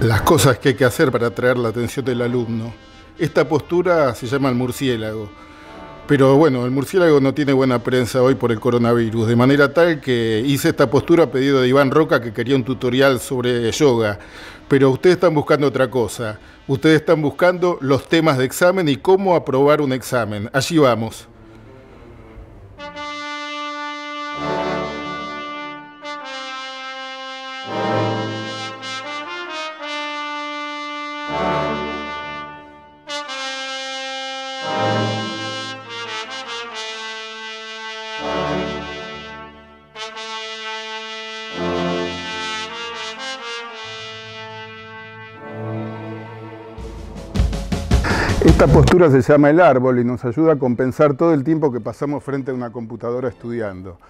Las cosas que hay que hacer para atraer la atención del alumno. Esta postura se llama el murciélago. Pero bueno, el murciélago no tiene buena prensa hoy por el coronavirus, de manera tal que hice esta postura a pedido de Iván Roca que quería un tutorial sobre yoga. Pero ustedes están buscando otra cosa. Ustedes están buscando los temas de examen y cómo aprobar un examen. Allí vamos. Esta postura se llama el árbol y nos ayuda a compensar todo el tiempo que pasamos frente a una computadora estudiando.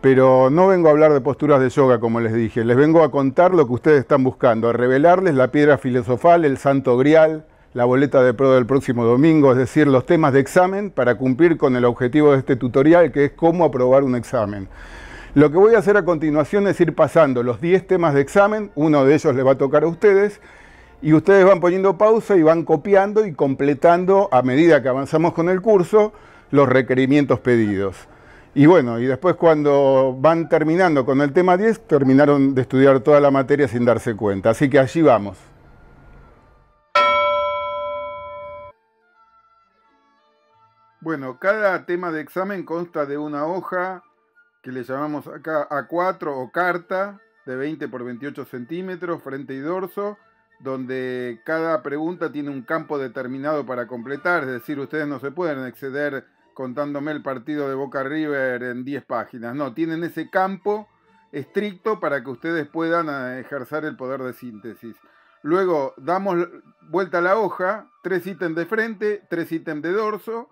Pero no vengo a hablar de posturas de yoga, como les dije, les vengo a contar lo que ustedes están buscando, a revelarles la piedra filosofal, el santo grial, la boleta de pro del próximo domingo, es decir, los temas de examen para cumplir con el objetivo de este tutorial, que es cómo aprobar un examen. Lo que voy a hacer a continuación es ir pasando los 10 temas de examen, uno de ellos les va a tocar a ustedes, y ustedes van poniendo pausa y van copiando y completando a medida que avanzamos con el curso los requerimientos pedidos. Y bueno, y después cuando van terminando con el tema 10, terminaron de estudiar toda la materia sin darse cuenta. Así que allí vamos. Bueno, cada tema de examen consta de una hoja que le llamamos acá A4 o carta de 20 por 28 centímetros, frente y dorso, donde cada pregunta tiene un campo determinado para completar, es decir, ustedes no se pueden exceder contándome el partido de Boca River en 10 páginas, no, tienen ese campo estricto para que ustedes puedan eh, ejercer el poder de síntesis. Luego damos vuelta a la hoja, tres ítems de frente, tres ítems de dorso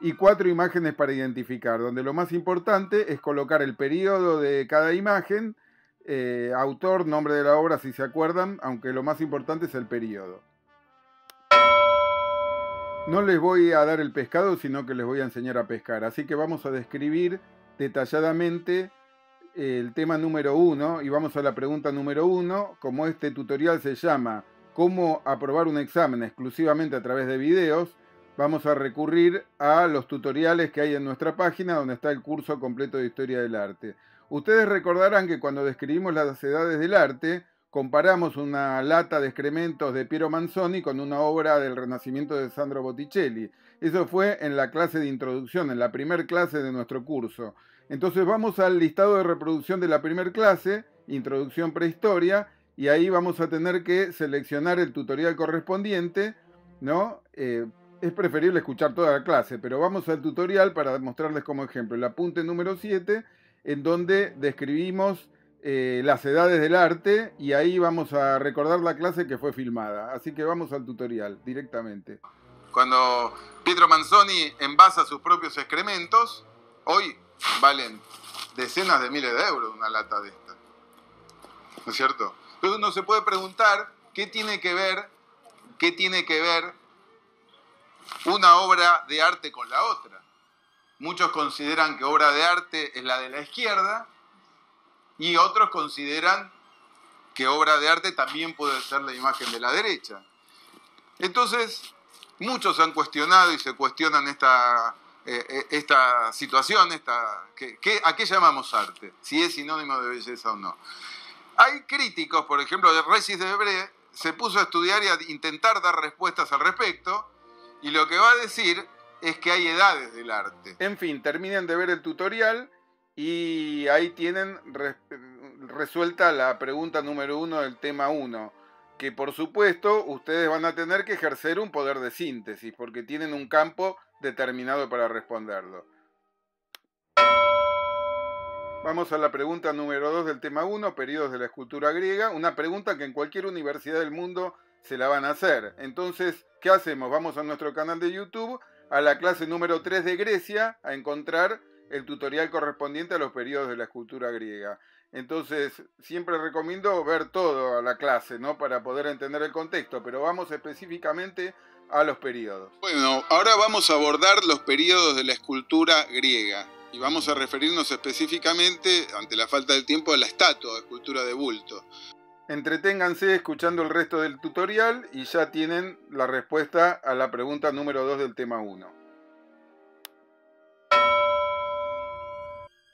y cuatro imágenes para identificar, donde lo más importante es colocar el periodo de cada imagen, eh, autor, nombre de la obra si se acuerdan, aunque lo más importante es el periodo. No les voy a dar el pescado, sino que les voy a enseñar a pescar. Así que vamos a describir detalladamente el tema número uno y vamos a la pregunta número uno. Como este tutorial se llama cómo aprobar un examen exclusivamente a través de videos, vamos a recurrir a los tutoriales que hay en nuestra página donde está el curso completo de historia del arte. Ustedes recordarán que cuando describimos las edades del arte, comparamos una lata de excrementos de Piero Manzoni con una obra del Renacimiento de Sandro Botticelli. Eso fue en la clase de introducción, en la primer clase de nuestro curso. Entonces vamos al listado de reproducción de la primer clase, Introducción Prehistoria, y ahí vamos a tener que seleccionar el tutorial correspondiente, ¿no? Eh, es preferible escuchar toda la clase, pero vamos al tutorial para mostrarles como ejemplo el apunte número 7 en donde describimos eh, las edades del arte y ahí vamos a recordar la clase que fue filmada. Así que vamos al tutorial directamente. Cuando Pietro Manzoni envasa sus propios excrementos, hoy valen decenas de miles de euros una lata de esta. ¿No es cierto? Entonces uno se puede preguntar qué tiene que ver, qué tiene que ver una obra de arte con la otra. Muchos consideran que obra de arte es la de la izquierda y otros consideran que obra de arte también puede ser la imagen de la derecha. Entonces, muchos han cuestionado y se cuestionan esta, eh, eh, esta situación, esta, ¿a qué llamamos arte? Si es sinónimo de belleza o no. Hay críticos, por ejemplo, de Regis de Debré, se puso a estudiar y a intentar dar respuestas al respecto, y lo que va a decir es que hay edades del arte. En fin, terminen de ver el tutorial y ahí tienen resuelta la pregunta número uno del tema 1, que por supuesto ustedes van a tener que ejercer un poder de síntesis, porque tienen un campo determinado para responderlo. Vamos a la pregunta número 2 del tema 1, periodos de la escultura griega, una pregunta que en cualquier universidad del mundo se la van a hacer. Entonces, ¿qué hacemos? Vamos a nuestro canal de YouTube a la clase número 3 de Grecia a encontrar el tutorial correspondiente a los periodos de la escultura griega. Entonces, siempre recomiendo ver todo a la clase, ¿no? Para poder entender el contexto, pero vamos específicamente a los periodos. Bueno, ahora vamos a abordar los periodos de la escultura griega y vamos a referirnos específicamente, ante la falta del tiempo, a la estatua de escultura de bulto. Entreténganse escuchando el resto del tutorial y ya tienen la respuesta a la pregunta número 2 del tema 1.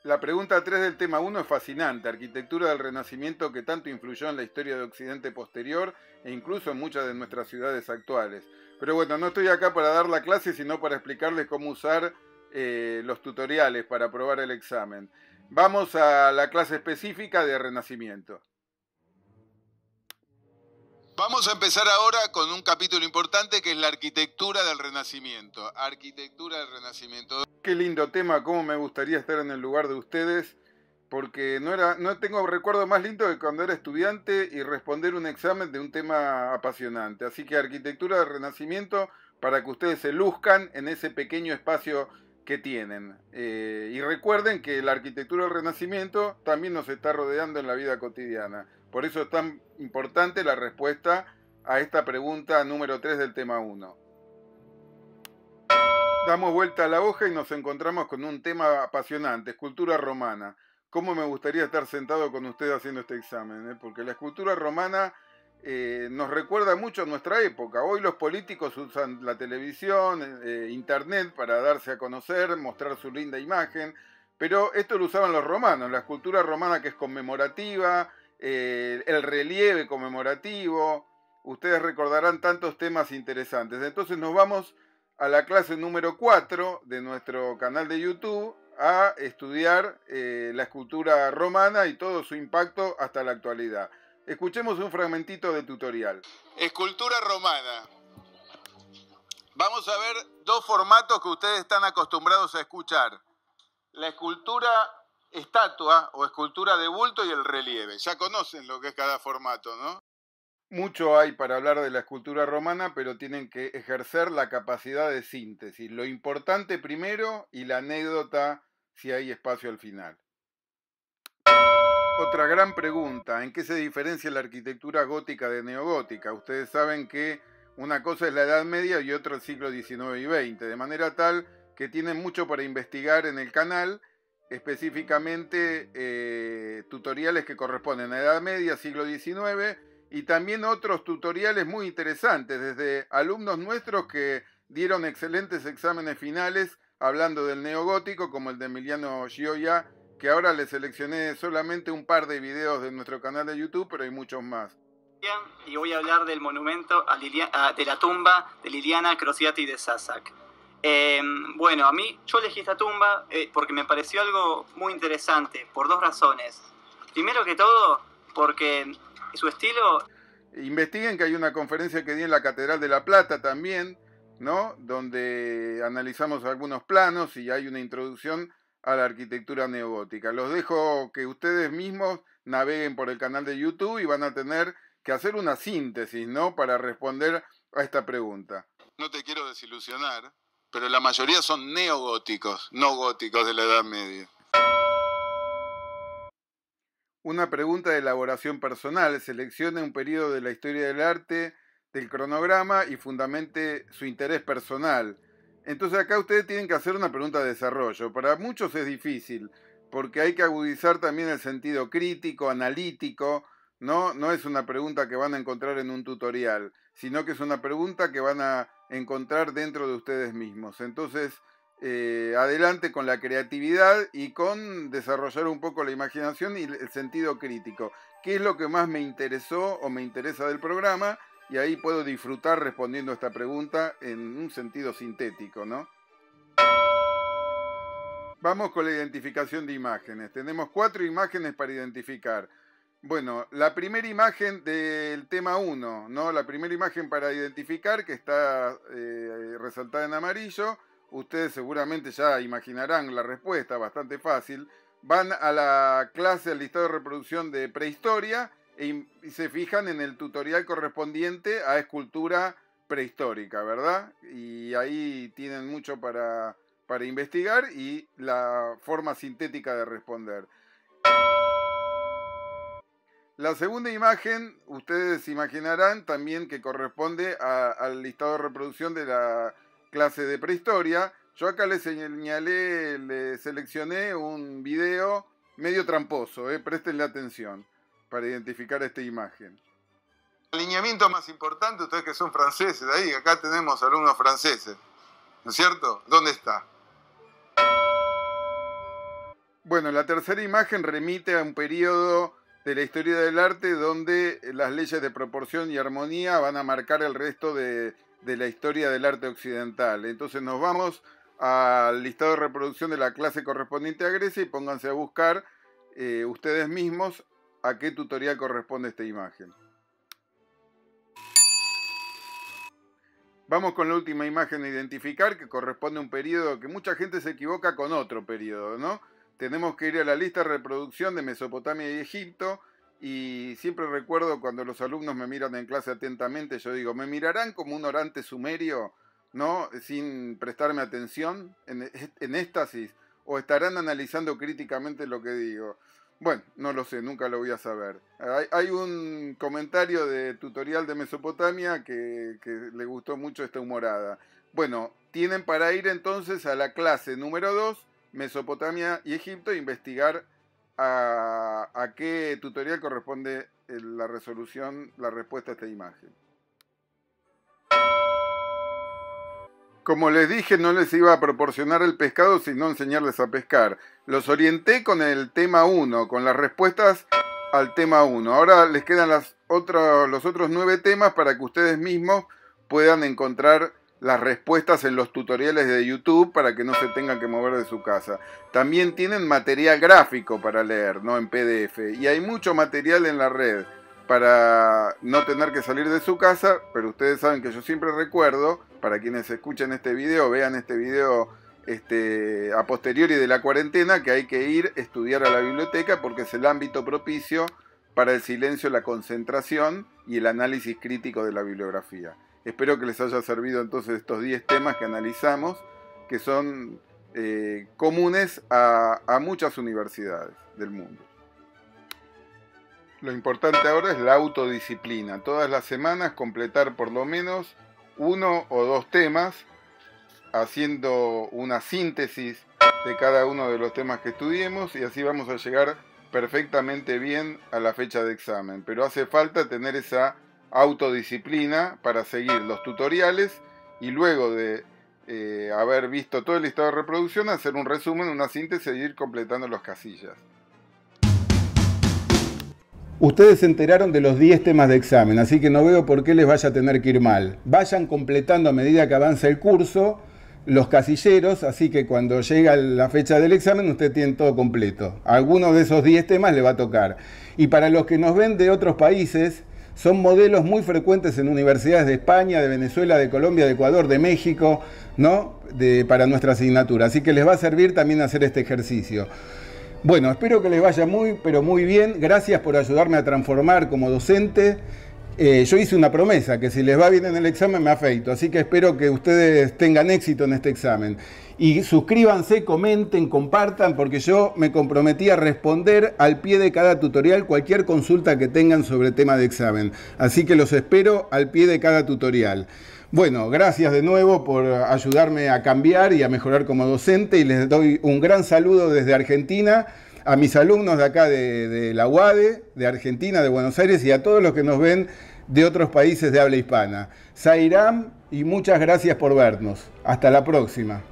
La pregunta 3 del tema 1 es fascinante, arquitectura del Renacimiento que tanto influyó en la historia de Occidente posterior e incluso en muchas de nuestras ciudades actuales. Pero bueno, no estoy acá para dar la clase, sino para explicarles cómo usar eh, los tutoriales para aprobar el examen. Vamos a la clase específica de Renacimiento. Vamos a empezar ahora con un capítulo importante que es la arquitectura del Renacimiento. Arquitectura del Renacimiento. Qué lindo tema, cómo me gustaría estar en el lugar de ustedes, porque no, era, no tengo recuerdo más lindo que cuando era estudiante y responder un examen de un tema apasionante. Así que arquitectura del Renacimiento para que ustedes se luzcan en ese pequeño espacio que tienen. Eh, y recuerden que la arquitectura del Renacimiento también nos está rodeando en la vida cotidiana. Por eso es tan importante la respuesta a esta pregunta número 3 del tema 1. Damos vuelta a la hoja y nos encontramos con un tema apasionante, escultura romana. ¿Cómo me gustaría estar sentado con ustedes haciendo este examen? Eh? Porque la escultura romana eh, nos recuerda mucho a nuestra época. Hoy los políticos usan la televisión, eh, internet para darse a conocer, mostrar su linda imagen, pero esto lo usaban los romanos, la escultura romana que es conmemorativa, eh, el relieve conmemorativo. Ustedes recordarán tantos temas interesantes. Entonces nos vamos a la clase número 4 de nuestro canal de YouTube a estudiar eh, la escultura romana y todo su impacto hasta la actualidad. Escuchemos un fragmentito de tutorial. Escultura romana. Vamos a ver dos formatos que ustedes están acostumbrados a escuchar. La escultura estatua o escultura de bulto y el relieve. Ya conocen lo que es cada formato, ¿no? Mucho hay para hablar de la escultura romana, pero tienen que ejercer la capacidad de síntesis. Lo importante primero y la anécdota si hay espacio al final. Otra gran pregunta, ¿en qué se diferencia la arquitectura gótica de neogótica? Ustedes saben que una cosa es la Edad Media y otra el siglo XIX y XX, de manera tal que tienen mucho para investigar en el canal específicamente eh, tutoriales que corresponden a Edad Media, siglo XIX, y también otros tutoriales muy interesantes, desde alumnos nuestros que dieron excelentes exámenes finales hablando del neogótico, como el de Emiliano Gioia, que ahora le seleccioné solamente un par de videos de nuestro canal de YouTube, pero hay muchos más. Y voy a hablar del monumento a de la tumba de Liliana Crociati de Sasak. Em, bueno, a mí yo elegí esta tumba eh, porque me pareció algo muy interesante, por dos razones. Primero que todo, porque su estilo... Investiguen que hay una conferencia que di en la Catedral de La Plata también, ¿no? Donde analizamos algunos planos y hay una introducción a la arquitectura neogótica. Los dejo que ustedes mismos naveguen por el canal de YouTube y van a tener que hacer una síntesis, ¿no? Para responder a esta pregunta. No te quiero desilusionar, pero la mayoría son neogóticos, no góticos de la Edad Media. Una pregunta de elaboración personal. Seleccione un periodo de la historia del arte del cronograma y fundamente su interés personal. Entonces acá ustedes tienen que hacer una pregunta de desarrollo. Para muchos es difícil, porque hay que agudizar también el sentido crítico, analítico, ¿no? No es una pregunta que van a encontrar en un tutorial, sino que es una pregunta que van a encontrar dentro de ustedes mismos. Entonces, eh, adelante con la creatividad y con desarrollar un poco la imaginación y el sentido crítico. ¿Qué es lo que más me interesó o me interesa del programa? Y ahí puedo disfrutar respondiendo a esta pregunta en un sentido sintético, ¿no? Vamos con la identificación de imágenes. Tenemos cuatro imágenes para identificar. Bueno, la primera imagen del tema 1, ¿no? La primera imagen para identificar que está eh, resaltada en amarillo. Ustedes seguramente ya imaginarán la respuesta, bastante fácil. Van a la clase, al listado de reproducción de prehistoria e y se fijan en el tutorial correspondiente a escultura prehistórica, ¿verdad? Y ahí tienen mucho para, para investigar y la forma sintética de responder. La segunda imagen, ustedes imaginarán también que corresponde al listado de reproducción de la clase de prehistoria. Yo acá les señalé, les seleccioné un video medio tramposo, eh, prestenle atención. para identificar esta imagen. Alineamiento más importante, ustedes que son franceses, ahí, acá tenemos alumnos franceses, ¿no es cierto? ¿Dónde está? Bueno, la tercera imagen remite a un periodo de la historia del arte donde las leyes de proporción y armonía van a marcar el resto de, la historia del arte occidental. Entonces nos vamos al listado de reproducción de la clase correspondiente a Grecia y pónganse a buscar eh, ustedes mismos a qué tutorial corresponde esta imagen. Vamos con la última imagen a identificar, que corresponde a un periodo que mucha gente se equivoca con otro periodo, ¿no? Tenemos que ir a la lista de reproducción de Mesopotamia y Egipto, y siempre recuerdo cuando los alumnos me miran en clase atentamente, yo digo, ¿me mirarán como un orante sumerio, ¿no? Sin prestarme atención, en, en éxtasis, o estarán analizando críticamente lo que digo? Bueno, no lo sé, nunca lo voy a saber. Hay, un comentario de tutorial de Mesopotamia que, le gustó mucho esta humorada. Bueno, tienen para ir entonces a la clase número 2, Mesopotamia y Egipto, e investigar a, qué tutorial corresponde la resolución, la respuesta a esta imagen. Como les dije, no les iba a proporcionar el pescado, sino enseñarles a pescar. Los orienté con el tema 1, con las respuestas al tema 1. Ahora les quedan las los otros nueve temas para que ustedes mismos puedan encontrar las respuestas en los tutoriales de YouTube para que no se tengan que mover de su casa. También tienen material gráfico para leer, no en PDF. Y hay mucho material en la red para no tener que salir de su casa, pero ustedes saben que yo siempre recuerdo, para quienes escuchen este video, vean este video este, a posteriori de la cuarentena, que hay que ir a estudiar a la biblioteca porque es el ámbito propicio para el silencio, la concentración y el análisis crítico de la bibliografía. Espero que les haya servido entonces estos 10 temas que analizamos, que son eh, comunes a muchas universidades del mundo. Lo importante ahora es la autodisciplina. Todas las semanas completar por lo menos uno o dos temas, haciendo una síntesis de cada uno de los temas que estudiemos y así vamos a llegar perfectamente bien a la fecha de examen. Pero hace falta tener esa autodisciplina para seguir los tutoriales y luego de eh, haber visto todo el listado de reproducción, hacer un resumen, una síntesis e ir completando las casillas. Ustedes se enteraron de los 10 temas de examen, así que no veo por qué les vaya a tener que ir mal. Vayan completando a medida que avanza el curso los casilleros, así que cuando llega la fecha del examen usted tiene todo completo. Alguno de esos 10 temas le va a tocar. Y para los que nos ven de otros países, son modelos muy frecuentes en universidades de España, de Venezuela, de Colombia, de Ecuador, de México, ¿no? De, para nuestra asignatura. Así que les va a servir también hacer este ejercicio. Bueno, espero que les vaya muy, pero muy bien. Gracias por ayudarme a transformar como docente. Eh, yo hice una promesa, que si les va bien en el examen me afeito, así que espero que ustedes tengan éxito en este examen. Y suscríbanse, comenten, compartan, porque yo me comprometí a responder al pie de cada tutorial cualquier consulta que tengan sobre tema de examen. Así que los espero al pie de cada tutorial. Bueno, gracias de nuevo por ayudarme a cambiar y a mejorar como docente y les doy un gran saludo desde Argentina a mis alumnos de acá de, la UADE, de Argentina, de Buenos Aires y a todos los que nos ven de otros países de habla hispana. Sairam y muchas gracias por vernos. Hasta la próxima.